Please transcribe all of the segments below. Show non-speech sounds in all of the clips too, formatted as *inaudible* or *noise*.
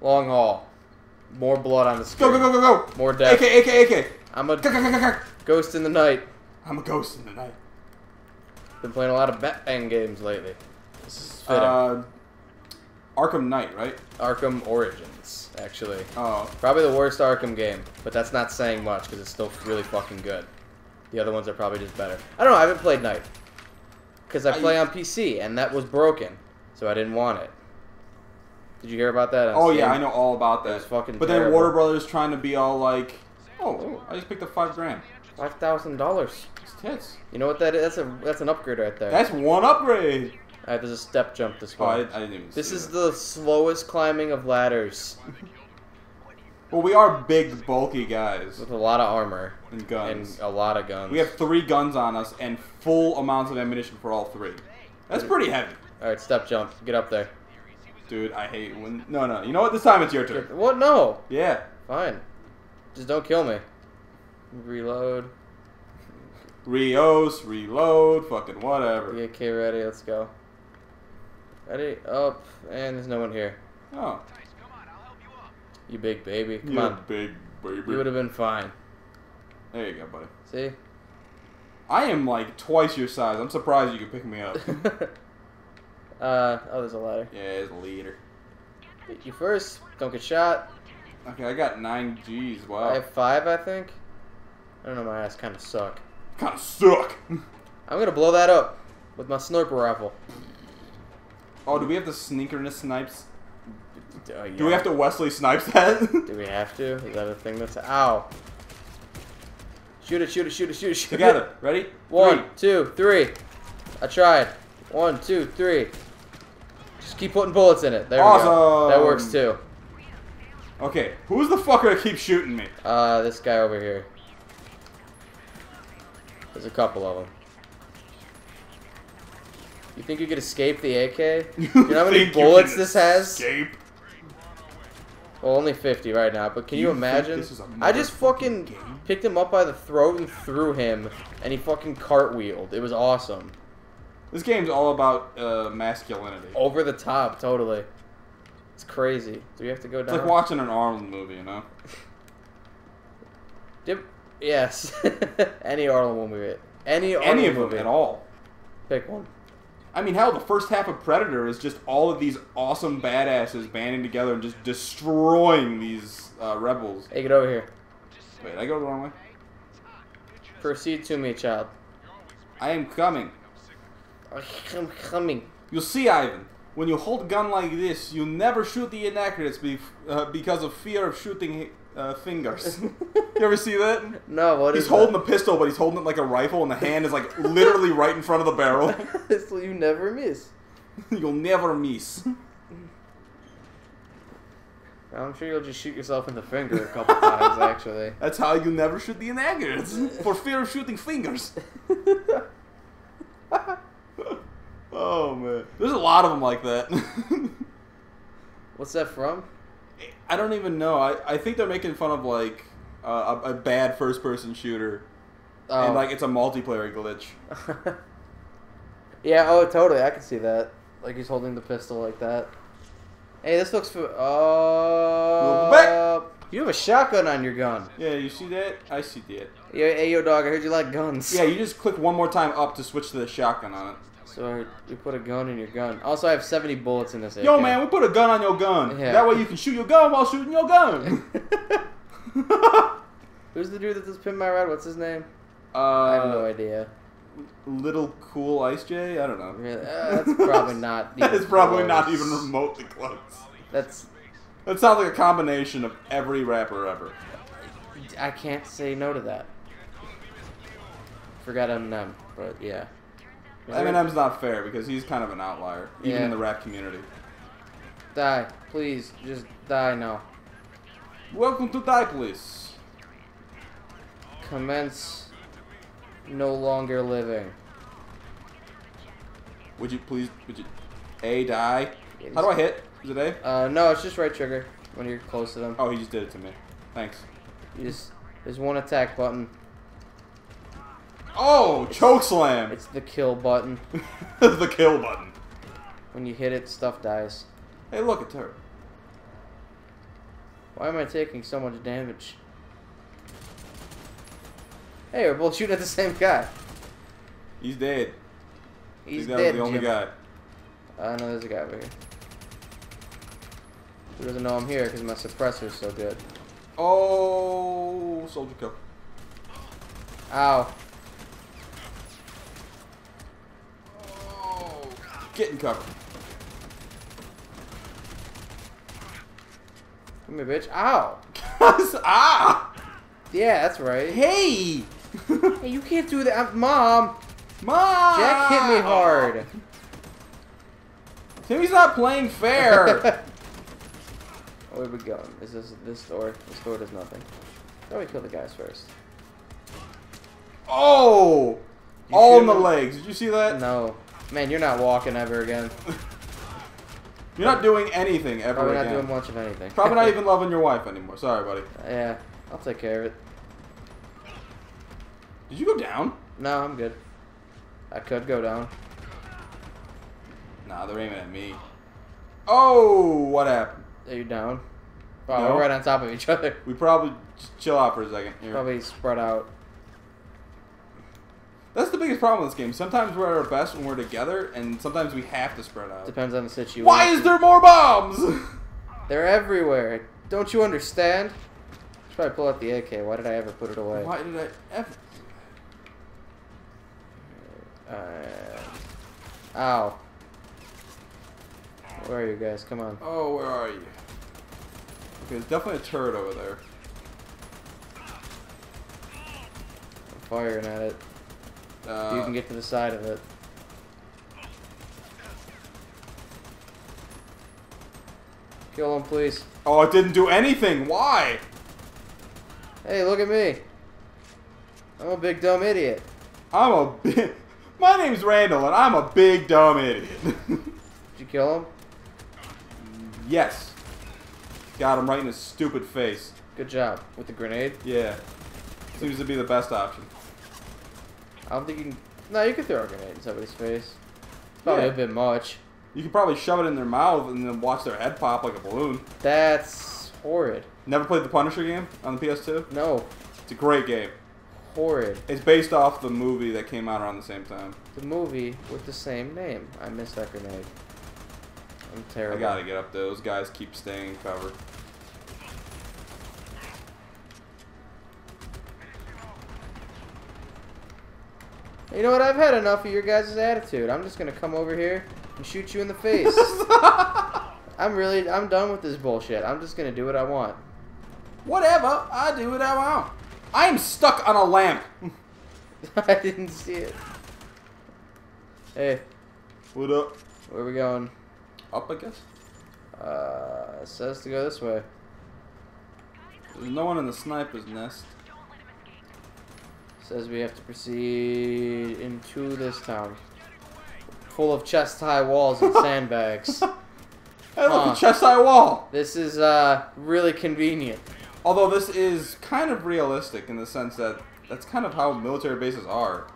Long haul. More blood on the screen. go, go, go, go! go. More death. AK, AK, AK! I'm a Go, go, go, go, ghost in the night. I'm a ghost in the night. Been playing a lot of Batman games lately. This is fitting. Uh, Arkham Knight, right? Arkham Origins, actually. Oh, Probably the worst Arkham game, but that's not saying much because it's still really fucking good. The other ones are probably just better. I don't know. I haven't played Knight because I I- play on PC and that was broken, so I didn't want it. Did you hear about that? oh yeah, I know all about that. It was fucking but then terrible. Warner Brothers trying to be all like, oh, I just picked up five grand. Five thousand dollars. It's tits. You know what that is? That's a that's an upgrade right there. That's one upgrade. Alright, there's a step jump this Oh, I, one. I didn't even. this is that. the slowest climbing of ladders *laughs* Well, we are big, bulky guys with a lot of armor and guns and a lot of guns. We have three guns on us and full amounts of ammunition for all three. That's pretty heavy, Alright, step jump. Get up there. Dude. I hate when. No, no. You know what? This time it's your turn. What? No. Yeah. Fine. Just don't kill me. Reload. Rios, reload, fucking whatever. Be AK ready. Let's go. Ready? Up. And there's no one here. Oh, You big baby. Come you on. big baby. You would have been fine. There you go, buddy. See? I am like twice your size. I'm surprised you could pick me up. *laughs* uh, oh, there's a ladder. yeah, it's a leader. Hit you first. Don't get shot. Okay, I got nine G's. Wow. I have five, I think. I don't know. My ass kind of suck. kind of suck. *laughs* I'm gonna blow that up with my sniper rifle. oh, do we have the sneakerness snipes? Uh, yeah. Do we have to Wesley snipes that? *laughs* Do we have to? Is that a thing that's ow? Shoot it! Shoot it! Shoot it! Shoot it! Shoot Together, It. ready? One, Three. two, three. I tried. One, two, three. Just keep putting bullets in it. There we go. That works too. Okay, who's the fucker that keeps shooting me? Uh, this guy over here. There's a couple of them. You think you could escape the AK? You *laughs* know how many bullets this has? Escape? Well, only 50 right now, but can you, You imagine? this is a I just fucking game? picked him up by the throat and threw him, and he fucking cartwheeled. It was awesome. This game's all about uh, masculinity. Over the top, totally. It's crazy. Do we have to go down? It's like watching an Arnold movie, you know? *laughs* Dip- Yes. *laughs* Any Arnold movie. Any Arnold Any of them at all. Pick one. I mean, hell, the first half of Predator is just all of these awesome badasses banding together and just destroying these uh, rebels. Hey, get over here. Wait, I go the wrong way? Proceed to me, child. I am coming. I'm coming. You'll see, Ivan. When you hold a gun like this, you never shoot the inaccurates be- uh, because of fear of shooting uh, fingers. *laughs* you ever see that? No, what He's is holding the pistol, but he's holding it like a rifle, and the hand is like literally right in front of the barrel. *laughs* the you never miss. *laughs* You'll never miss. I'm sure you'll just shoot yourself in the finger a couple times, actually. That's how you never shoot the inaccurates for fear of shooting fingers. Oh man, there's a lot of them like that. *laughs* What's that from? I don't even know. I, I think they're making fun of like uh, a, a bad first person shooter, Oh. and like it's a multiplayer glitch. *laughs* yeah, oh, totally. I can see that. Like he's holding the pistol like that. Hey, this looks for. Oh. Back. You have a shotgun on your gun. Yeah, you see that? I see that. Yeah, hey, yo, dog. I heard you like guns. Yeah, you just click one more time up to switch to the shotgun on it. So you put a gun in your gun. Also, I have 70 bullets in this. Yo, man, we put a gun on your gun. Yeah. That way you can shoot your gun while shooting your gun. *laughs* *laughs* Who's the dude that just pinned my ride? What's his name? uh, I have no idea. Little cool Ice J? I don't know. Really? Uh, that's probably *laughs* not. even It's probably not even remotely close. That's. That sounds like a combination of every rapper ever. I can't say no to that. Forgot Eminem, but yeah. Eminem's not fair because he's kind of an outlier, even Yeah. in the rap community. Die, please, just die now. Welcome to Die Police. Commence. No longer living. Would you please, would you, A, die? How do I hit? Is it A? Uh, no, it's just right trigger when you're close to them. Oh, he just did it to me. Thanks. You just there's one attack button. Oh, choke slam! It's the kill button. *laughs* the kill button. When you hit it, stuff dies. Hey, look, it's her. Why am I taking so much damage? Hey, we're both shooting at the same guy. He's dead. He's dead, the only Jim. guy. Uh, I know there's a guy over here. Who doesn't know I'm here because my suppressor's so good. Oh, soldier kill. Ow. Get in cover. Come here, bitch. Ow. ah! Yeah, that's right. Hey! *laughs* Hey, you can't do that. Mom! Mom! Jack hit me hard. Timmy's not playing fair. *laughs* Where are we going? Is this this door? This door does nothing. How do we kill the guys first? oh! You All in the legs. Did you see that? No. Man, you're not walking ever again. *laughs* You're not doing anything ever Probably not doing much of anything. Probably not *laughs* even loving your wife anymore. Sorry, buddy. yeah, I'll take care of it. Did you go down? No, I'm good. I could go down. Nah, they're aiming at me. Oh, what happened? Are you down? Wow, No. we're right on top of each *laughs* other. We probably chill out for a second. Here. Probably spread out. That's the biggest problem with this game. Sometimes we're at our best when we're together, and sometimes we have to spread out. Depends on the situation. Why is there more bombs? *laughs* They're everywhere. Don't you understand? Should probably pull out the AK. Why did I ever put it away? Why did I ever? Uh, ow. Where are you guys? Come on. Oh, where are you? Okay, there's definitely a turret over there. I'm firing at it. Uh, you can get to the side of it. Kill him, please. Oh, it didn't do anything. Why? Hey, look at me. I'm a big dumb idiot. I'm a big. *laughs* My name's Randall, and I'm a big dumb idiot. *laughs* Did you kill him? yes. Got him right in his stupid face. Good job. With the grenade? Yeah. Seems to be the best option. I don't think you can... No, you can throw a grenade in somebody's face. Probably Yeah. a bit much. You could probably shove it in their mouth and then watch their head pop like a balloon. That's horrid. Never played the Punisher game on the PS2? No. It's a great game. Horrid. It's based off the movie that came out around the same time. The movie with the same name. I missed that grenade. I'm terrible. I gotta get up there. Those guys keep staying in You know what? I've had enough of your guys' attitude. I'm just gonna come over here and shoot you in the face. *laughs* I'm really, I'm done with this bullshit. I'm just gonna do what I want. Whatever. I do what I want. I am stuck on a lamp. *laughs* I didn't see it. Hey, What up? where are we going? Up, I guess. Uh, it says to go this way. There's no one in the sniper's nest. Says we have to proceed into this town. Full of chest-high walls and *laughs* sandbags. *laughs* Hey, look, Huh. a chest high wall. This is, uh, really convenient. Although this is kind of realistic in the sense that that's kind of how military bases are.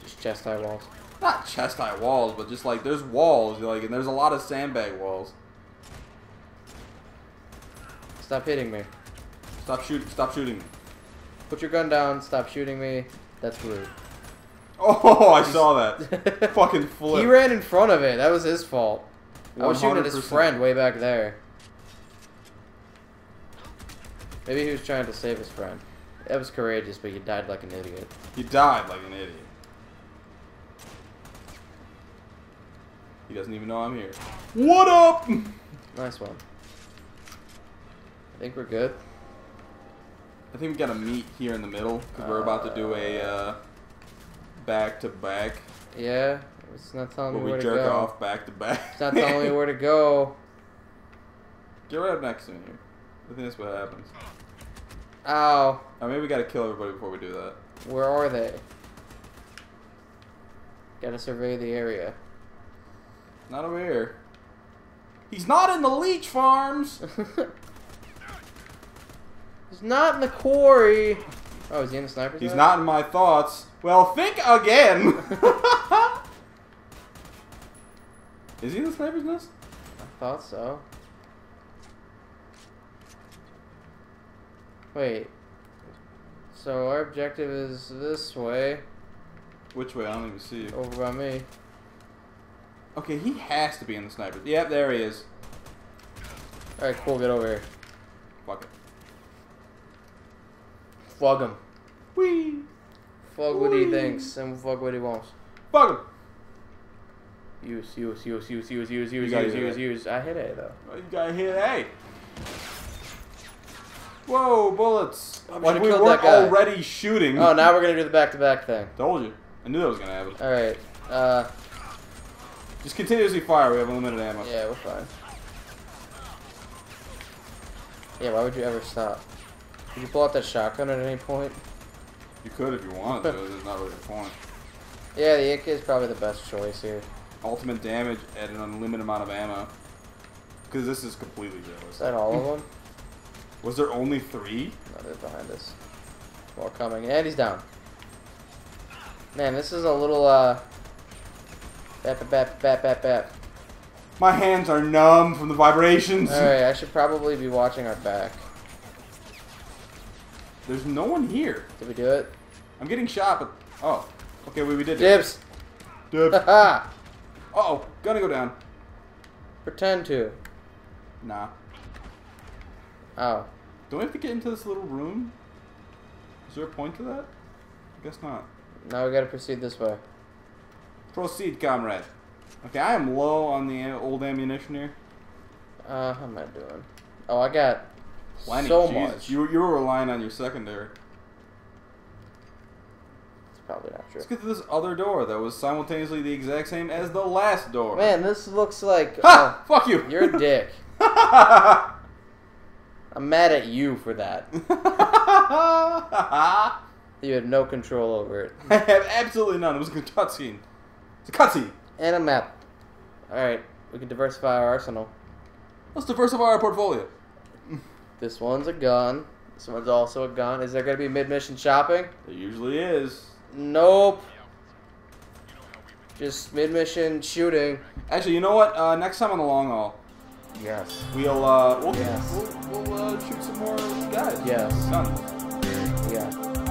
Just chest-high walls. Not chest high walls, but just like there's walls, like, and there's a lot of sandbag walls. Stop hitting me. Stop shooting! Stop shooting me! Put your gun down. Stop shooting me. That's rude. Oh, I saw that. *laughs* Fucking flip. He ran in front of it. That was his fault. I was shooting at his friend way back there. Maybe he was trying to save his friend. That was courageous, but you died like an idiot. He died like an idiot. He doesn't even know I'm here. What up? Nice one. I think we're good. I think we gotta meet here in the middle because we're about to do a uh, back to back Yeah, it's not telling where me where we jerk off back to back. It's not telling me *laughs* where to go. Get right up next to me here. I think that's what happens. Ow. Or maybe we gotta kill everybody before we do that. Where are they? Gotta survey the area. Not over here. He's not in the leech farms. *laughs* He's not in the quarry. Oh, is he in the sniper's He's not in my thoughts. Well, think again. *laughs* Is he in the sniper's nest? I thought so. Wait. So our objective is this way, Which way? I don't even see you. over by me. Okay, he has to be in the sniper. Yep, there he is. Alright, cool, get over here. Fuck it. Flug him. Whee! Fuck what he thinks and fuck what he wants. Fuck him! Use, use, use, use, use, use, use, use, use, use. I hit A though. Oh, you gotta hit A. Whoa, bullets! I should've we weren't that guy. already shooting. Oh, now we're gonna do the back-to-back thing. Told you. I knew that was gonna happen. Alright. Uh, Just continuously fire. We have unlimited ammo. yeah, we're fine. Yeah, why would you ever stop? Did you pull out that shotgun at any point? You could if you wanted to. *laughs* There's not really a point. Yeah, the AK is probably the best choice here. Ultimate damage at an unlimited amount of ammo. Because this is completely Is jealous. that all of them? *laughs* Was there only three? No, they're behind us. More coming. And he's down. Man, this is a little, uh... Bap, bap, bap, bap, bap, bap. My hands are numb from the vibrations. Alright, *laughs* I should probably be watching our back. There's no one here. Did we do it? I'm getting shot, but oh, okay, we, we did it. Dibs! Dibs. uh oh gonna go down. Pretend to. Nah. Oh. Don't we have to get into this little room? Is there a point to that? I guess not. Now we gotta proceed this way. Proceed, comrade. Okay, I am low on the old ammunition here. Uh, how am I doing? Oh, I got Plenty. so Jesus, much. You, were- you were relying on your secondary. It's probably not true. Let's get to this other door that was simultaneously the exact same as the last door. Man, this looks like... Ha! Uh, Fuck you! you're a *laughs* dick. I'm mad at you for that. *laughs* You had no control over it. I have absolutely none. It was a cutscene. It's a cutscene. And a map. Alright, we can diversify our arsenal. Let's diversify our portfolio. This one's a gun. This one's also a gun. Is there gonna be mid-mission shopping? It usually is. Nope. Just mid-mission shooting. Actually, you know what? Uh, next time on the long haul, Yes. we'll uh, we'll, Yes. we'll, we'll uh, shoot some more guys. Yes. Guns. Yeah.